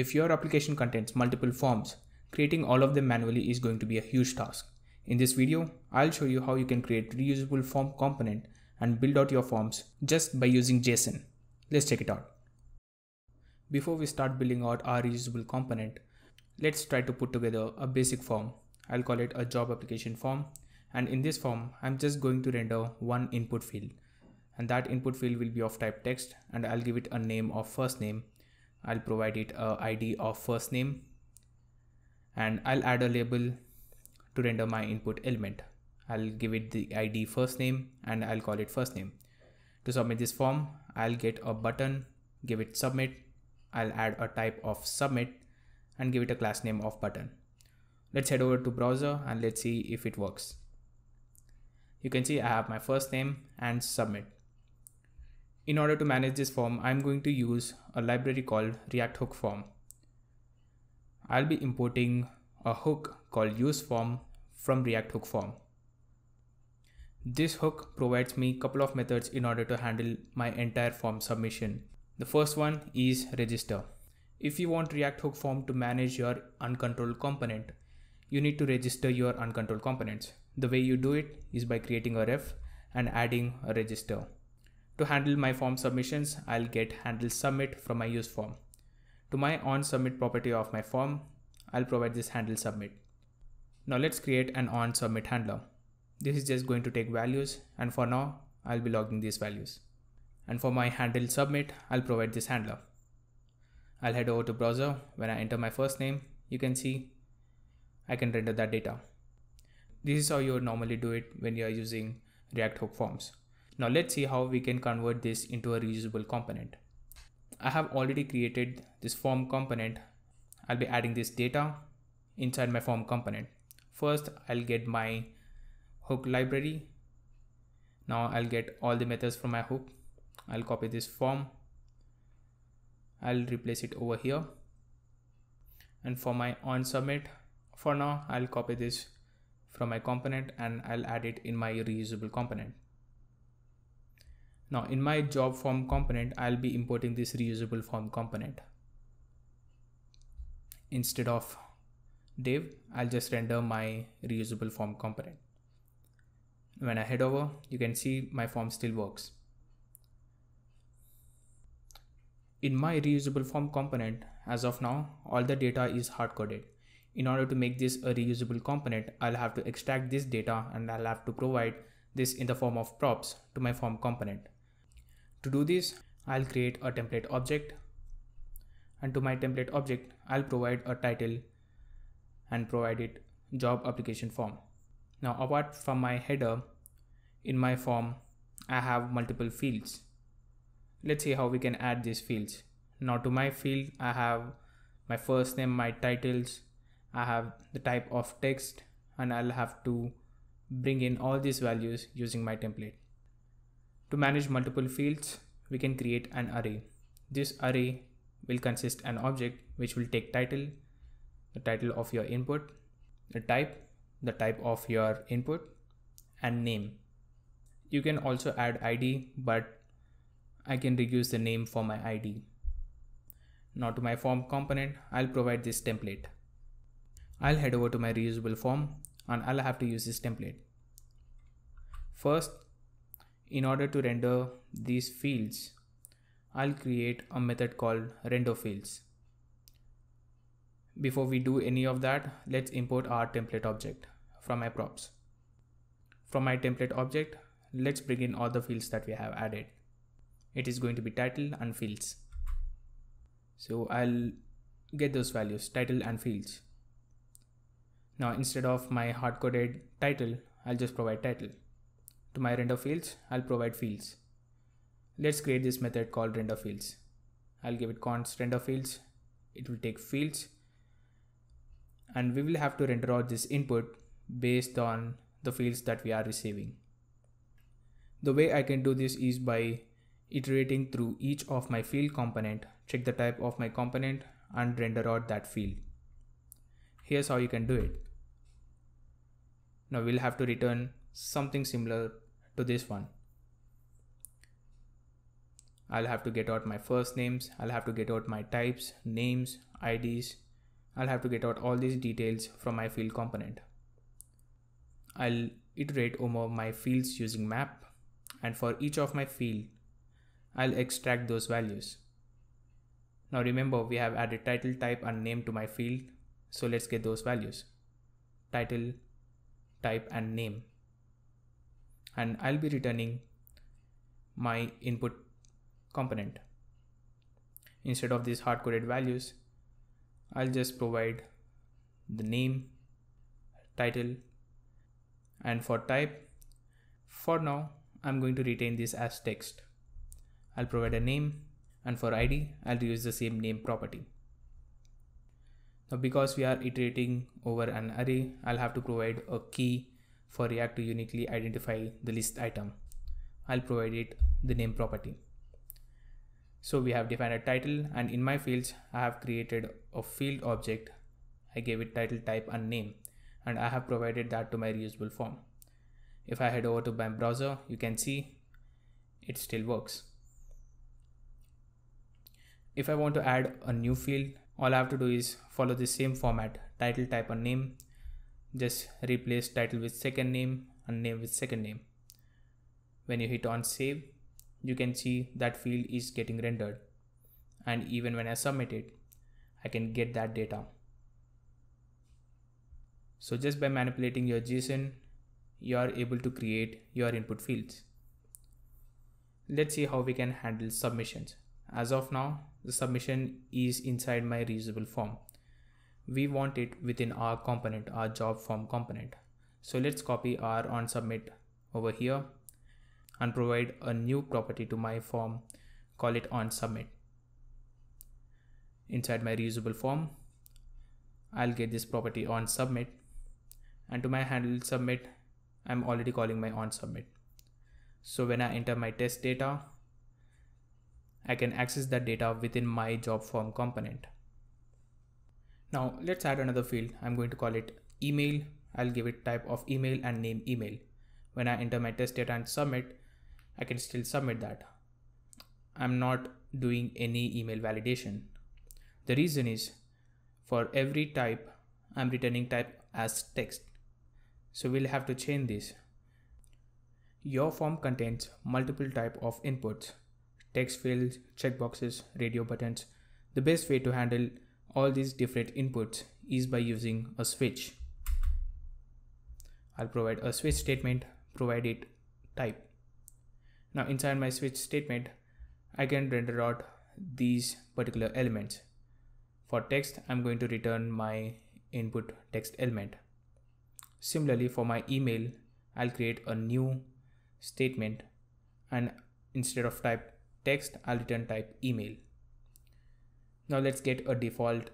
If your application contains multiple forms, creating all of them manually is going to be a huge task. In this video, I'll show you how you can create reusable form component and build out your forms just by using JSON. Let's check it out. Before we start building out our reusable component, let's try to put together a basic form. I'll call it a job application form. And in this form, I'm just going to render one input field. And that input field will be of type text and I'll give it a name of first name. I'll provide it a ID of first name and I'll add a label to render my input element. I'll give it the ID first name and I'll call it first name. To submit this form, I'll get a button, give it submit. I'll add a type of submit and give it a class name of button. Let's head over to browser and let's see if it works. You can see I have my first name and submit. In order to manage this form, I'm going to use a library called React Hook Form. I'll be importing a hook called use form from React Hook Form. This hook provides me a couple of methods in order to handle my entire form submission. The first one is register. If you want React Hook Form to manage your uncontrolled component, you need to register your uncontrolled components. The way you do it is by creating a ref and adding a register. To handle my form submissions, I'll get handle submit from my use form. To my on submit property of my form, I'll provide this handle submit. Now let's create an on submit handler. This is just going to take values and for now, I'll be logging these values. And for my handle submit, I'll provide this handler. I'll head over to browser. When I enter my first name, you can see I can render that data. This is how you would normally do it when you are using React Hook Forms. Now let's see how we can convert this into a reusable component. I have already created this form component. I'll be adding this data inside my form component. First, I'll get my hook library. Now I'll get all the methods from my hook. I'll copy this form. I'll replace it over here. And for my on submit, for now, I'll copy this from my component and I'll add it in my reusable component. Now in my job form component, I'll be importing this reusable form component. Instead of div, I'll just render my reusable form component. When I head over, you can see my form still works. In my reusable form component, as of now, all the data is hard-coded. In order to make this a reusable component, I'll have to extract this data and I'll have to provide this in the form of props to my form component. To do this, I'll create a template object and to my template object, I'll provide a title and provide it job application form. Now apart from my header, in my form, I have multiple fields. Let's see how we can add these fields. Now to my field, I have my first name, my titles, I have the type of text and I'll have to bring in all these values using my template. To manage multiple fields, we can create an array. This array will consist an object which will take title, the title of your input, the type, the type of your input, and name. You can also add ID, but I can reduce the name for my ID. Now to my form component, I'll provide this template. I'll head over to my reusable form and I'll have to use this template. First, in order to render these fields, I'll create a method called render fields. Before we do any of that, let's import our template object from my props. From my template object, let's bring in all the fields that we have added. It is going to be title and fields. So I'll get those values, title and fields. Now instead of my hard-coded title, I'll just provide title. To my render fields, I'll provide fields. Let's create this method called render fields. I'll give it const render fields. It will take fields and we will have to render out this input based on the fields that we are receiving. The way I can do this is by iterating through each of my field component, check the type of my component and render out that field. Here's how you can do it. Now we'll have to return something similar to this one. I'll have to get out my first names. I'll have to get out my types, names, IDs. I'll have to get out all these details from my field component. I'll iterate over my fields using map and for each of my field, I'll extract those values. Now remember we have added title type and name to my field. So let's get those values. Title, type and name. And I'll be returning my input component. Instead of these hard-coded values, I'll just provide the name, title, and for type, for now, I'm going to retain this as text. I'll provide a name and for ID, I'll use the same name property. Now because we are iterating over an array, I'll have to provide a key for React to uniquely identify the list item. I'll provide it the name property. So we have defined a title and in my fields, I have created a field object. I gave it title type and name and I have provided that to my reusable form. If I head over to my browser, you can see it still works. If I want to add a new field, all I have to do is follow the same format, title type and name. Just replace title with second name and name with second name. When you hit on save, you can see that field is getting rendered. And even when I submit it, I can get that data. So just by manipulating your JSON, you are able to create your input fields. Let's see how we can handle submissions. As of now, the submission is inside my reusable form. We want it within our component, our job form component. So let's copy our on submit over here and provide a new property to my form, call it on submit. Inside my reusable form, I'll get this property on submit and to my handle submit, I'm already calling my on submit. So when I enter my test data, I can access that data within my job form component. Now let's add another field. I'm going to call it email. I'll give it type of email and name email. When I enter my test data and submit, I can still submit that. I'm not doing any email validation. The reason is for every type, I'm returning type as text. So we'll have to change this. Your form contains multiple type of inputs, text fields, checkboxes, radio buttons. The best way to handle all these different inputs is by using a switch. I'll provide a switch statement, provide it type. Now inside my switch statement, I can render out these particular elements. For text, I'm going to return my input text element. Similarly, for my email, I'll create a new statement and instead of type text, I'll return type email. Now let's get a default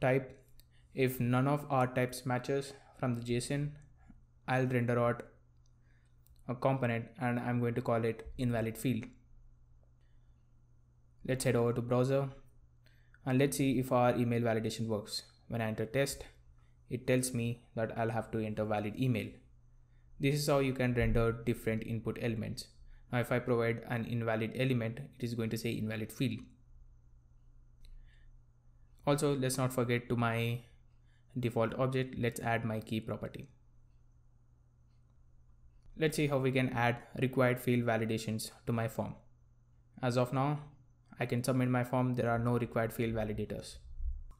type. If none of our types matches from the JSON, I'll render out a component and I'm going to call it invalid field. Let's head over to browser and let's see if our email validation works. When I enter test, it tells me that I'll have to enter valid email. This is how you can render different input elements. Now if I provide an invalid element, it is going to say invalid field. Also, let's not forget to my default object, let's add my key property. Let's see how we can add required field validations to my form. As of now, I can submit my form, there are no required field validators.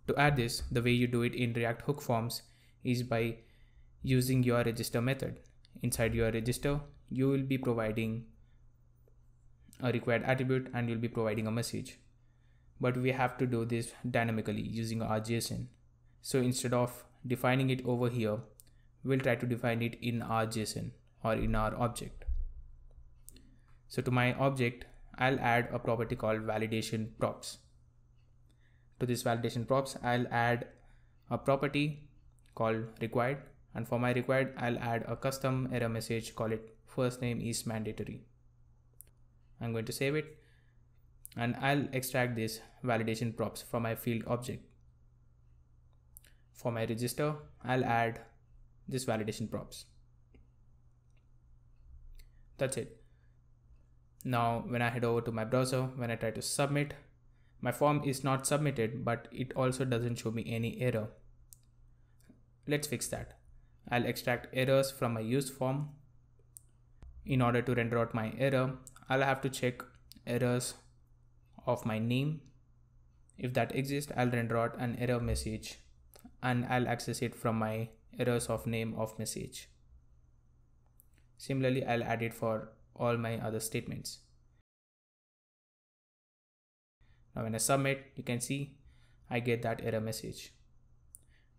To add this, the way you do it in React Hook Forms is by using your register method. Inside your register, you will be providing a required attribute and you'll be providing a message. But we have to do this dynamically using our JSON. So instead of defining it over here, we'll try to define it in our JSON or in our object. So to my object, I'll add a property called validation props. To this validation props, I'll add a property called required and for my required, I'll add a custom error message, call it first name is mandatory. I'm going to save it and I'll extract this validation props from my field object. For my register, I'll add this validation props. That's it. Now, when I head over to my browser, when I try to submit, my form is not submitted, but it also doesn't show me any error. Let's fix that. I'll extract errors from my use form. In order to render out my error, I'll have to check errors of my name. If that exists, I'll render out an error message and I'll access it from my errors of name of message. Similarly, I'll add it for all my other statements. Now when I submit, you can see I get that error message.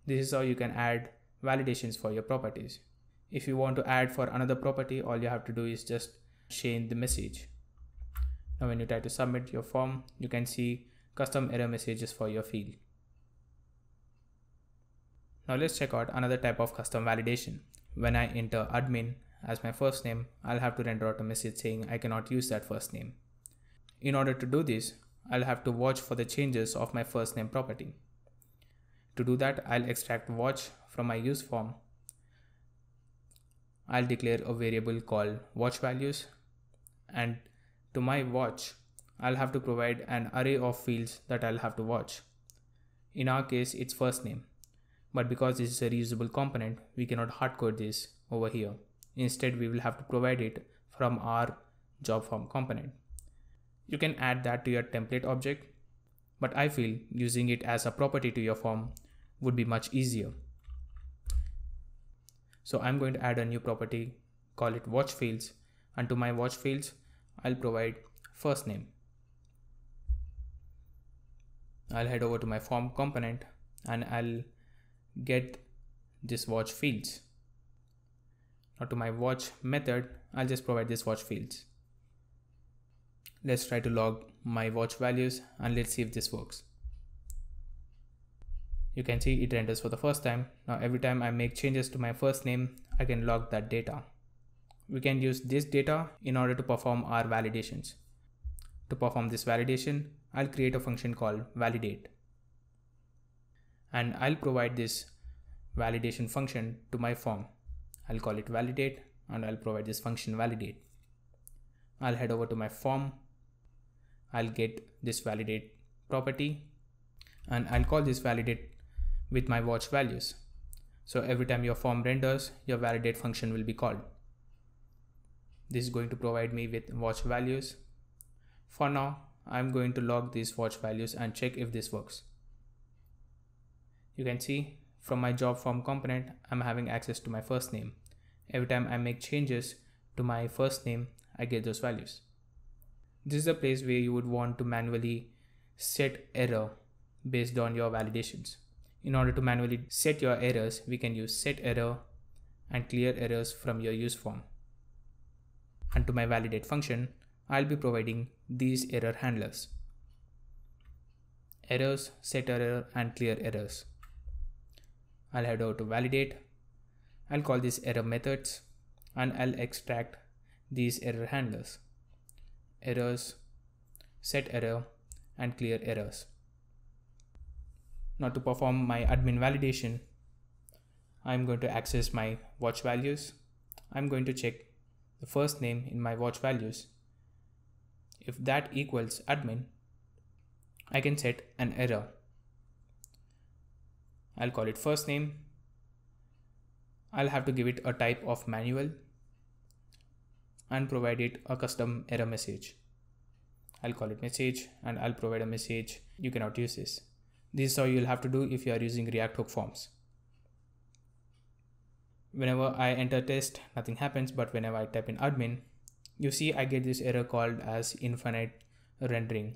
This is how you can add validations for your properties. If you want to add for another property, all you have to do is just change the message. Now when you try to submit your form, you can see custom error messages for your field. Now let's check out another type of custom validation. When I enter admin as my first name, I'll have to render out a message saying I cannot use that first name. In order to do this, I'll have to watch for the changes of my first name property. To do that, I'll extract watch from my use form. I'll declare a variable called watch values and to my watch, I'll have to provide an array of fields that I'll have to watch. In our case, it's first name. But because this is a reusable component, we cannot hardcode this over here. Instead, we will have to provide it from our job form component. You can add that to your template object, but I feel using it as a property to your form would be much easier. So I'm going to add a new property, call it watch fields, and to my watch fields, I'll provide first name. I'll head over to my form component and I'll get this watch fields. Now to my watch method, I'll just provide this watch fields. Let's try to log my watch values and let's see if this works. You can see it renders for the first time. Now every time I make changes to my first name, I can log that data. We can use this data in order to perform our validations. To perform this validation, I'll create a function called validate and I'll provide this validation function to my form. I'll call it validate and I'll provide this function validate. I'll head over to my form. I'll get this validate property and I'll call this validate with my watch values. So every time your form renders, your validate function will be called. This is going to provide me with watch values. For now, I'm going to log these watch values and check if this works. You can see from my job form component, I'm having access to my first name. Every time I make changes to my first name, I get those values. This is a place where you would want to manually set error based on your validations. In order to manually set your errors, we can use set error and clear errors from your use form. And to my validate function, I'll be providing these error handlers. Errors, set error and clear errors. I'll head over to validate. I'll call these error methods and I'll extract these error handlers. Errors, set error and clear errors. Now to perform my admin validation, I'm going to access my watch values. I'm going to check the first name in my watch values. If that equals admin, I can set an error I'll call it first name. I'll have to give it a type of manual and provide it a custom error message. I'll call it message and I'll provide a message. You cannot use this. This is how you'll have to do if you are using React Hook forms. Whenever I enter test, nothing happens, but whenever I type in admin, you see I get this error called as infinite rendering.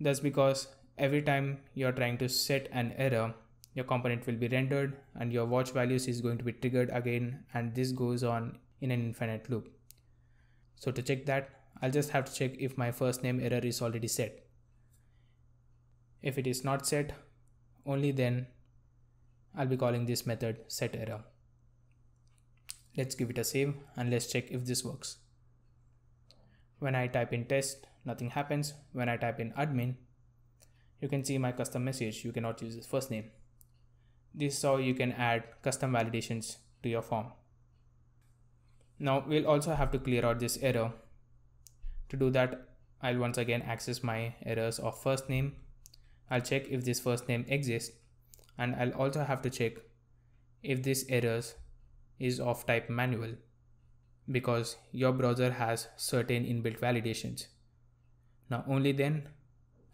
That's because every time you're trying to set an error, your component will be rendered and your watch values is going to be triggered again and this goes on in an infinite loop. So to check that, I'll just have to check if my first name error is already set. If it is not set, only then I'll be calling this method set error. Let's give it a save and let's check if this works. When I type in test, nothing happens. When I type in admin, you can see my custom message, you cannot use this first name. This is how you can add custom validations to your form. Now we'll also have to clear out this error. To do that, I'll once again access my errors of first name. I'll check if this first name exists and I'll also have to check if this errors is of type manual because your browser has certain inbuilt validations. Now only then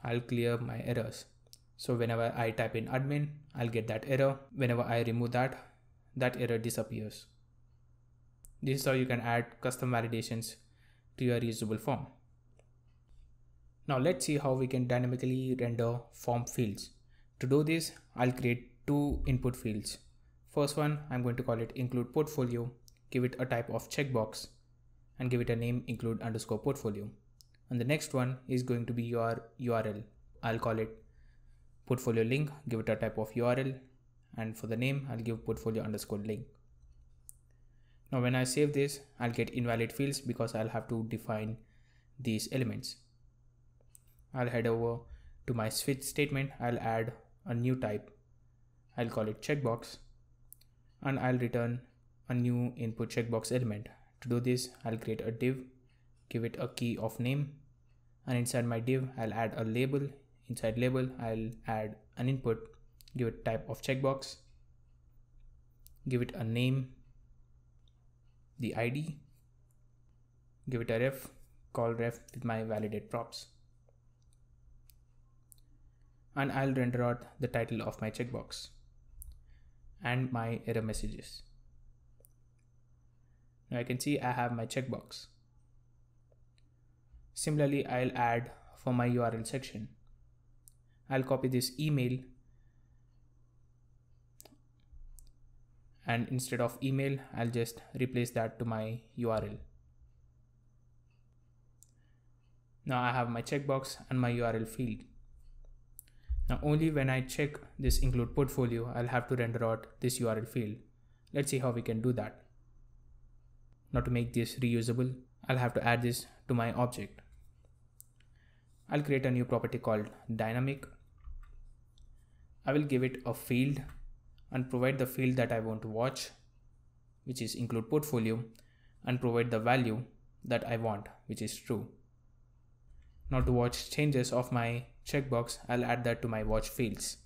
I'll clear my errors. So whenever I type in admin, I'll get that error. Whenever I remove that, that error disappears. This is how you can add custom validations to your reusable form. Now let's see how we can dynamically render form fields. To do this, I'll create two input fields. First one, I'm going to call it include portfolio, give it a type of checkbox and give it a name include underscore portfolio. And the next one is going to be your URL. I'll call it portfolio link, give it a type of URL and for the name, I'll give portfolio underscore link. Now when I save this, I'll get invalid fields because I'll have to define these elements. I'll head over to my switch statement. I'll add a new type. I'll call it checkbox and I'll return a new input checkbox element. To do this, I'll create a div, give it a key of name and inside my div, I'll add a label. Inside label, I'll add an input, give it type of checkbox, give it a name the ID, give it a ref, call ref with my validate props. And I'll render out the title of my checkbox and my error messages. Now I can see I have my checkbox. Similarly, I'll add for my URL section. I'll copy this email and instead of email I'll just replace that to my URL. Now I have my checkbox and my URL field. Now only when I check this include portfolio I'll have to render out this URL field. Let's see how we can do that. Now to make this reusable I'll have to add this to my object. I'll create a new property called dynamic. I will give it a field and provide the field that I want to watch, which is include portfolio, and provide the value that I want, which is true. Now to watch changes of my checkbox, I'll add that to my watch fields.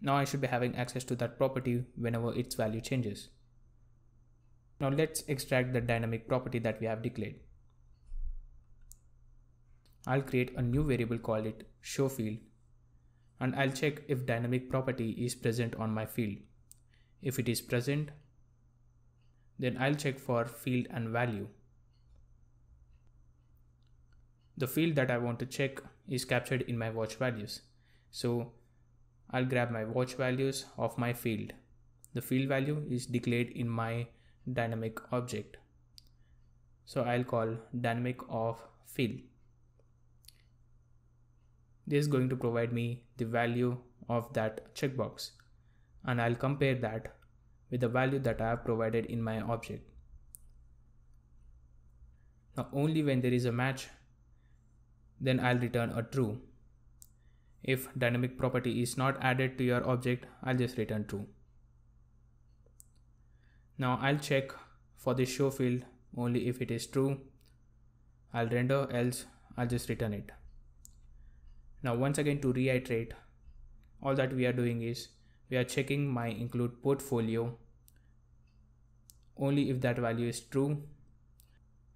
Now I should be having access to that property whenever its value changes. Now let's extract the dynamic property that we have declared. I'll create a new variable called it show field and I'll check if dynamic property is present on my field. If it is present, then I'll check for field and value. The field that I want to check is captured in my watch values. So I'll grab my watch values of my field. The field value is declared in my dynamic object. So I'll call dynamic of field. This is going to provide me the value of that checkbox and I'll compare that with the value that I have provided in my object. Now only when there is a match then I'll return a true. If dynamic property is not added to your object, I'll just return true. Now I'll check for the show field only if it is true. I'll render else I'll just return it. Now once again to reiterate, all that we are doing is we are checking my include portfolio. Only if that value is true,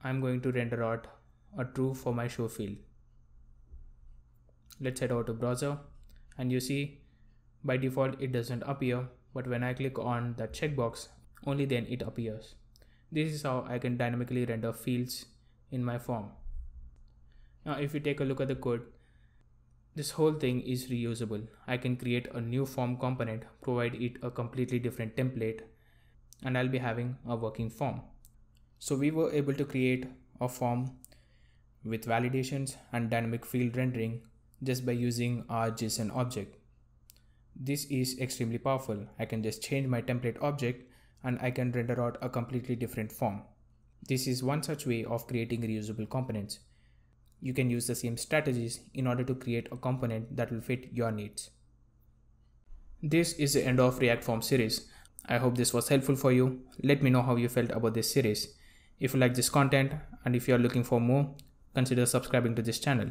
I'm going to render out a true for my show field. Let's head over to browser and you see by default it doesn't appear but when I click on that checkbox only then it appears. This is how I can dynamically render fields in my form. Now if you take a look at the code this whole thing is reusable. I can create a new form component, provide it a completely different template, and I'll be having a working form. So we were able to create a form with validations and dynamic field rendering just by using our JSON object. This is extremely powerful. I can just change my template object and I can render out a completely different form. This is one such way of creating reusable components you can use the same strategies in order to create a component that will fit your needs. This is the end of React Form series. I hope this was helpful for you. Let me know how you felt about this series. If you like this content and if you are looking for more, consider subscribing to this channel.